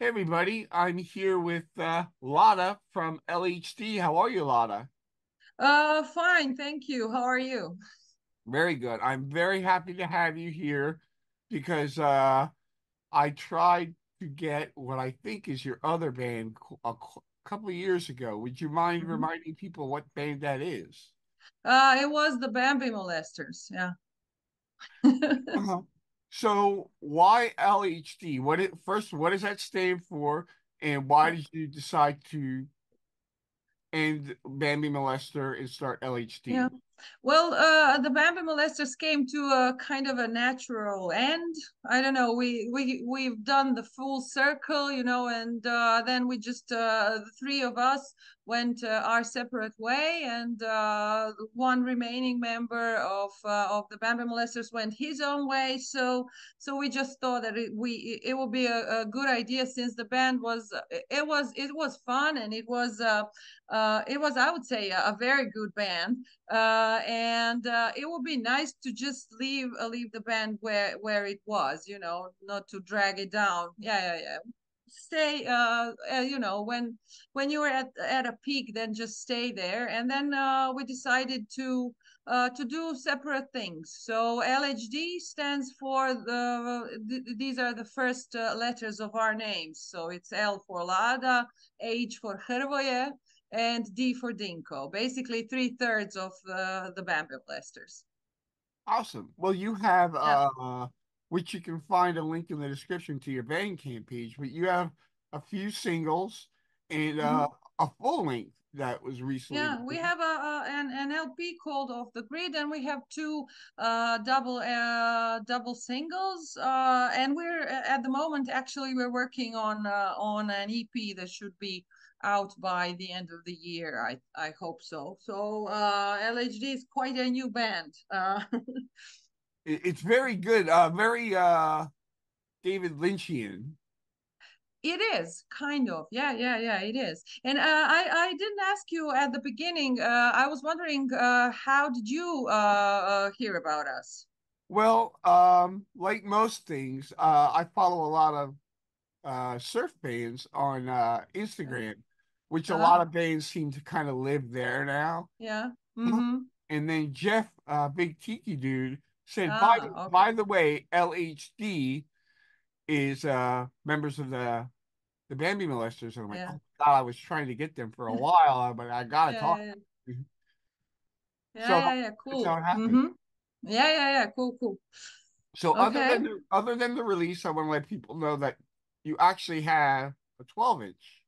Hey everybody, I'm here with uh, Lada from LHD. How are you, Lada? Uh, fine, thank you. How are you? Very good. I'm very happy to have you here because uh, I tried to get what I think is your other band a couple of years ago. Would you mind Mhm. reminding people what band that is? Uh, it was the Bambi molesters. Yeah. Uh-huh. So why LHD? What it first, what does that stand for, and why did you decide to end Bambi Molester and start LHD? Yeah. Well, uh, the Bambi molesters came to a kind of a natural end. I don't know. We we we've done the full circle, you know, and uh, then we just uh, the three of us went uh, our separate way, and uh, one remaining member of uh, of the Bambi molesters went his own way. So so we just thought that it, we it would be a, a good idea since the band was it was it was fun and it was uh, uh, it was I would say a, a very good band uh, and uh, it would be nice to just leave uh, leave the band where where it was, you know, not to drag it down. Yeah, yeah, yeah. Stay, uh, uh, you know, when when you were at at a peak, then just stay there. And then uh, we decided to uh, to do separate things. So LHD stands for the th- these are the first uh, letters of our names. So it's L for Lada, H for Hrvoje, and D for Dinko. Basically, three thirds of the the Bambi Molesters. Awesome. Well, you have Yeah. uh, which you can find a link in the description to your Bandcamp page, but you have a few singles and uh, hmm a full length that was recently Yeah, we have a, a an, an LP called Off the Grid, and we have two uh, double uh, double singles. Uh, and we're at the moment actually we're working on uh, on an EP that should be out by the end of the year. I I hope so. So uh, LHD is quite a new band. Uh, It's very good, uh, very uh, David Lynchian. It is kind of, yeah, yeah, yeah, it is. And uh, I, I didn't ask you at the beginning. Uh, I was wondering, uh, how did you uh, uh, hear about us? Well, um, like most things, uh, I follow a lot of uh, surf bands on uh. Instagram, which a Uh-huh. lot of bands seem to kind of live there now. Yeah. Mm-hmm. And then Jeff, uh, Big Tiki Dude, said, by the, Ah, okay. by the way, LHD is uh, members of the the Bambi Molesters. And I'm like, Yeah. oh God, I was trying to get them for a while, but I gotta Yeah, talk. yeah, yeah. Yeah, So yeah, yeah. Cool. how it happened. Mm-hmm. Yeah, yeah, yeah. Cool, cool. So other than the, other than the release, I want to let people know that you actually have a 12 inch.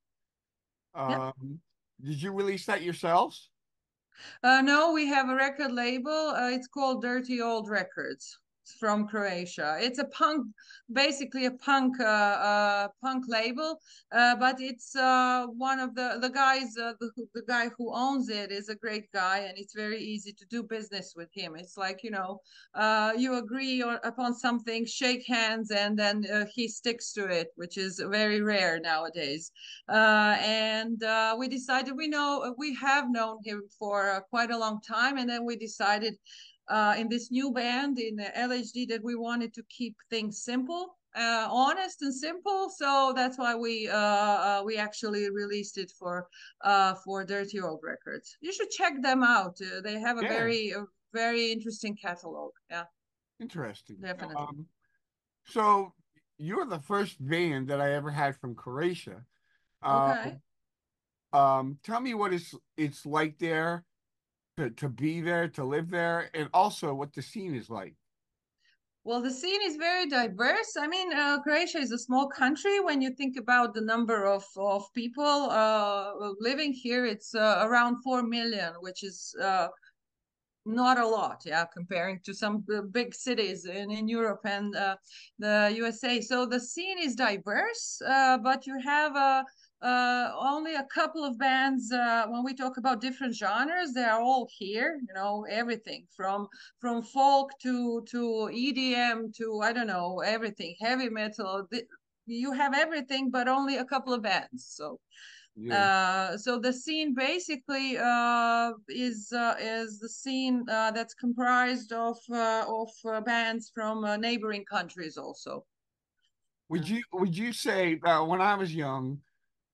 Um, did you release that yourselves? Uh, no, we have a record label. Uh, it's called Dirty Old Records. From Croatia. It's a punk, basically a punk, uh, uh, punk label. Uh, but it's uh, one of the the guys. Uh, the the guy who owns it is a great guy, and it's very easy to do business with him. It's like you know, uh, you agree on, upon something, shake hands, and then uh, he sticks to it, which is very rare nowadays uh, and uh, we decided we know we have known him for quite a long time, and then we decided uh, in this new band in LHD that we wanted to keep things simple. Uh, honest and simple, so that's why we uh, uh, we actually released it for uh, for Dirty Old Records. You should check them out. Uh, they have a Yeah, very very interesting catalog. Yeah, interesting. definitely. Um, so you're the first band that I ever had from Croatia. Uh, Okay. um, tell me what it's it's like there to, to be there, to live there, and also what the scene is like. Well, the scene is very diverse. I mean, uh, Croatia is a small country. When you think about the number of, of people uh, living here, it's uh, around 4 million, which is uh, not a lot, yeah, comparing to some big cities in, in Europe and uh, the USA. So the scene is diverse, uh, but you have uh, uh, only a couple of bands. Uh, when we talk about different genres, they are all here. You know, everything from from folk to to EDM to I don't know everything, heavy metal. You have everything, but only a couple of bands. So Yeah. uh, so the scene basically uh, is uh, is the scene uh, that's comprised of uh, of uh, bands from uh, neighboring countries also. Would you would you say uh, when I was young,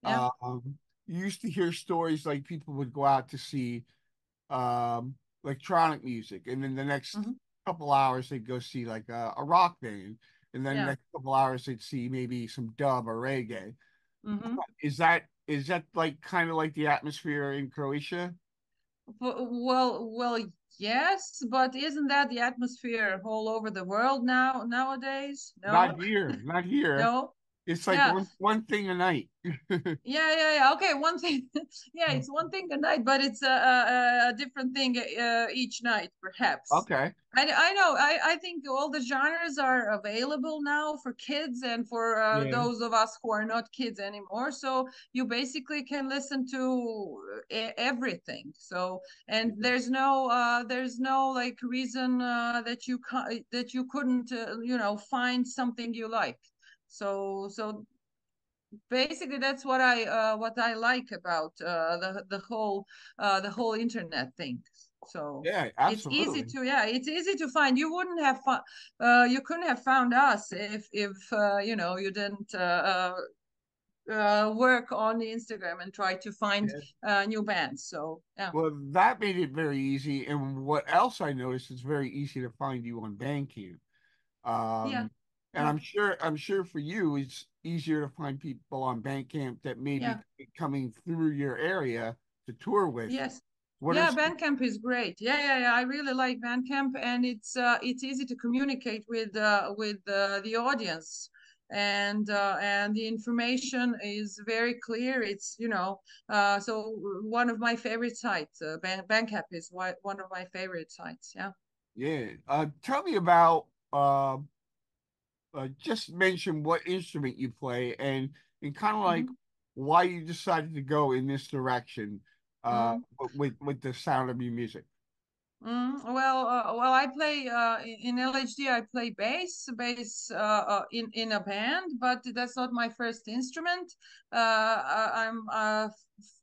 Yeah. um, you used to hear stories like people would go out to see um, electronic music, and then the next Mhm. couple hours they'd go see like a, a rock band, and then Yeah. the next couple hours they'd see maybe some dub or reggae. hmm Is that is that like kind of like the atmosphere in Croatia? Well, well, yes, but isn't that the atmosphere all over the world now nowadays? No, Not here, not here. no. It's like Yeah. one one thing a night. Yeah, yeah, yeah. Okay, one thing. Yeah, it's one thing a night, but it's a, a, a different thing uh, each night, perhaps. Okay. I, I know. I, I think all the genres are available now for kids and for uh, Yeah. those of us who are not kids anymore. So you basically can listen to e- everything. So and there's no uh, there's no like reason uh, that you ca- that you couldn't uh, you know find something you like. So so basically that's what I uh, what I like about uh, the the whole uh, the whole internet thing. So Yeah, absolutely. it's easy to yeah it's easy to find. You wouldn't have fun, uh, you couldn't have found us if if uh, you know you didn't uh, uh, work on Instagram and try to find Yeah. uh, new bands. So yeah Well, that made it very easy. And what else I noticed, it's very easy to find you on Bandcamp. yeah Um, and yeah I'm sure I'm sure for you it's easier to find people on Bandcamp that may yeah be coming through your area to tour with. yes. What Yeah, some, Bandcamp is great. Yeah, yeah, yeah. I really like Bandcamp, and it's uh, it's easy to communicate with uh, with uh, the audience, and uh, and the information is very clear. It's you know, uh, so one of my favorite sites. Uh, Ban- Bandcamp is one one of my favorite sites. Yeah. yeah. Uh, tell me about uh, just mention what instrument you play and and kind of like Mhm. why you decided to go in this direction uh Mm. with with the sound of your music. Mm, well, uh, well, I play uh, in LHD. I play bass, bass uh, uh, in in a band, but that's not my first instrument. Uh, I, I'm uh,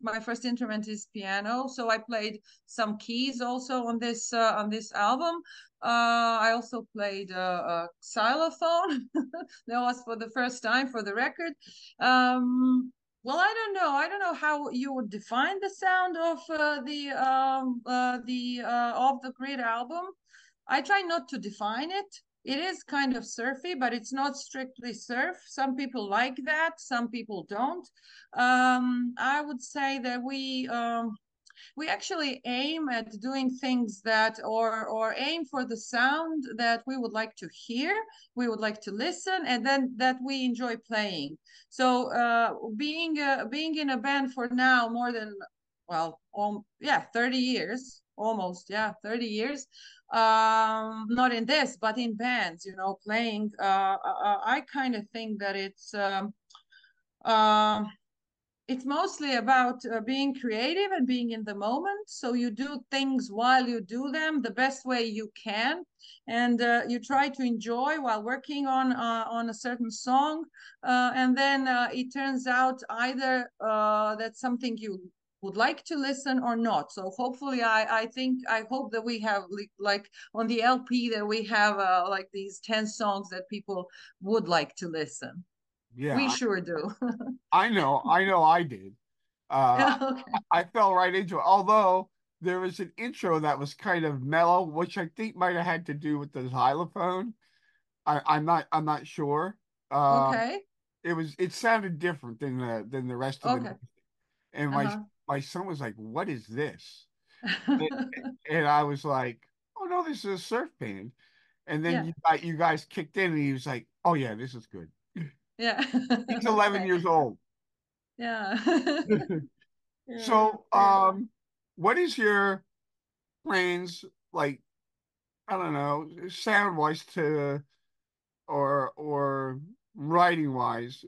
my first instrument is piano, so I played some keys also on this uh, on this album. Uh, I also played uh, a xylophone. that was for the first time for the record. Um, well, I don't know. I don't know how you would define the sound of uh, the um, uh, the uh, off the grid album. I try not to define it. It is kind of surfy, but it's not strictly surf. Some people like that, some people don't. Um, I would say that we um, we actually aim at doing things that or or aim for the sound that we would like to hear we would like to listen and then that we enjoy playing. So uh being uh, being in a band for now more than well um, yeah 30 years almost yeah 30 years um not in this but in bands you know playing uh, uh i kind of think that it's um um it's mostly about uh, being creative and being in the moment. So you do things while you do them the best way you can, and uh, you try to enjoy while working on uh, on a certain song. Uh, and then uh, it turns out either uh, that's something you would like to listen or not. So hopefully, I I think I hope that we have li- like on the LP that we have like these ten songs that people would like to listen. Yeah, We sure do. I know, I know I did. Uh. Okay. I fell right into it. Although there was an intro that was kind of mellow, which I think might have had to do with the xylophone. I, I'm not I'm not sure. Uh Okay. it was it sounded different than the than the rest of the Okay. music. And my Uh-huh. my son was like, "What is this?" And, and I was like, "Oh no, this is a surf band." And then Yeah. you got you guys kicked in, and he was like, "Oh yeah, this is good." Yeah. He's 11 years old. Yeah. Yeah. So, um, what is your plans like? I don't know, sound wise to, or or writing wise.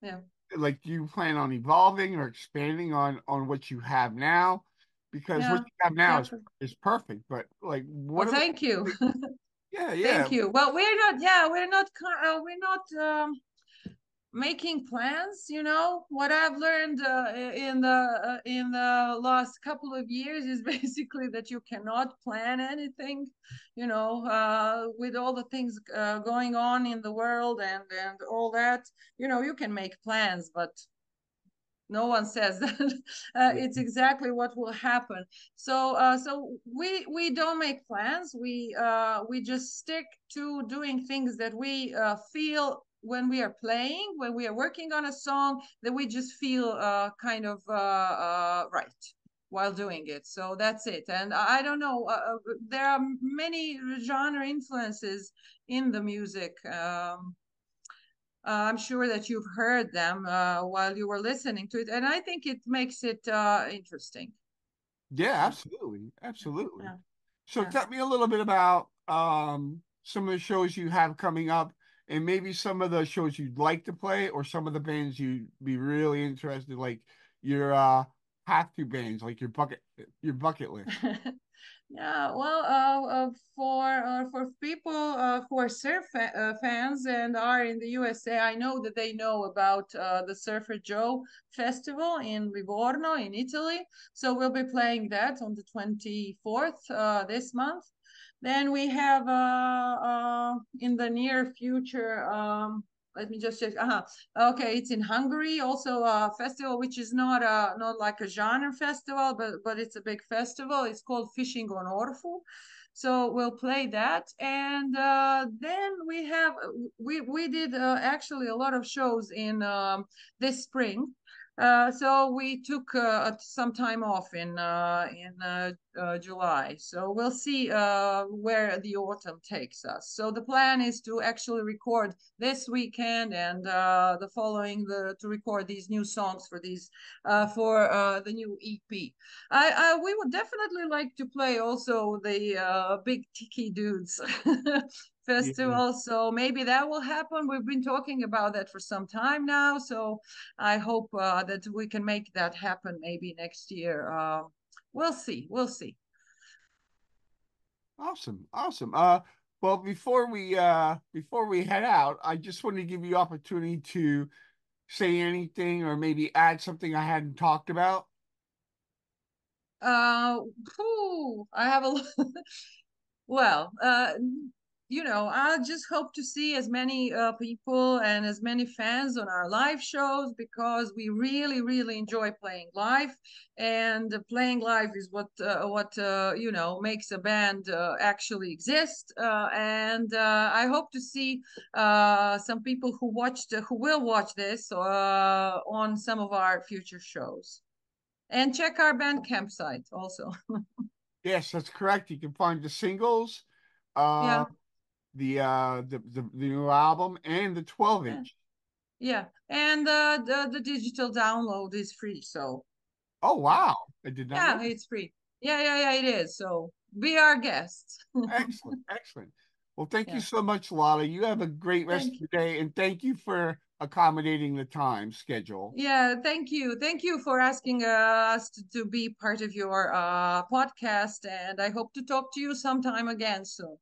Yeah. Like, do you plan on evolving or expanding on on what you have now? Because what you have now Yeah. is is perfect. But like, Well, what the thank you. yeah yeah Thank you. Well, we're not, yeah, we're not, uh, we're not, um, making plans you know? What i've learned uh, in the uh, in the last couple of years is basically that you cannot plan anything you know uh, with all the things uh, going on in the world and and all that. You know you can make plans but no one says that uh, it's exactly what will happen. So uh, so we we don't make plans. We uh, we just stick to doing things that we uh, feel when we are playing, when we are working on a song, that we just feel uh, kind of uh, uh, right while doing it. So that's it. And I don't know, uh, uh, there are many genre influences in the music. Um, uh, I'm sure that you've heard them while you were listening to it, and I think it makes it interesting. Yeah, absolutely, absolutely. Yeah. So, yeah. tell me a little bit about um, some of the shows you have coming up and maybe some of the shows you'd like to play or some of the bands you'd be really interested like your uh have to bands like your bucket your bucket list. Yeah well uh, uh for uh, for people uh, who are surf fa- uh, fans and are in the usa i know that they know about uh, the surfer joe festival in livorno in italy. So we'll be playing that on the 24th uh, this month. Then we have uh, uh, in the near future, um, let me just check. Uh-huh. Okay, it's in Hungary, also a festival which is not a not like a genre festival, but but it's a big festival. It's called Fishing on Orfu. So we'll play that, and uh, then we have we we did uh, actually a lot of shows in um, this spring. Uh, so we took uh, some time off in uh, in uh, uh, July. So we'll see where the autumn takes us. So the plan is to actually record this weekend and the following the to record these new songs for these for the new EP. I, I, we would definitely like to play also the big tiki dudes festival. Yeah. So maybe that will happen. We've been talking about that for some time now. So I hope uh, that we can make that happen maybe next year. Uh, we'll see. We'll see. Awesome. Awesome. Uh, well, before we uh, before we head out, I just wanted to give you opportunity to say anything or maybe add something I hadn't talked about. Uh, whew, I have a well, uh, you know, I just hope to see as many uh, people and as many fans on our live shows because we really, really enjoy playing live, and playing live is what uh, what uh, you know makes a band uh, actually exist. Uh, and uh, I hope to see some people who watched who will watch this on some of our future shows, and check our Bandcamp site also. yes, that's correct. You can find the singles. yeah the uh the the, the new album and the 12 inch. Yeah and uh the, the digital download is free so. Oh wow. I did not yeah know. it's free. Yeah yeah yeah it is so be our guests. Excellent excellent. Well thank yeah. you so much Lada. You have a great rest thank of your day and thank you for accommodating the time schedule. Yeah thank you. Thank you for asking uh, us to, to be part of your uh podcast and i hope to talk to you sometime again soon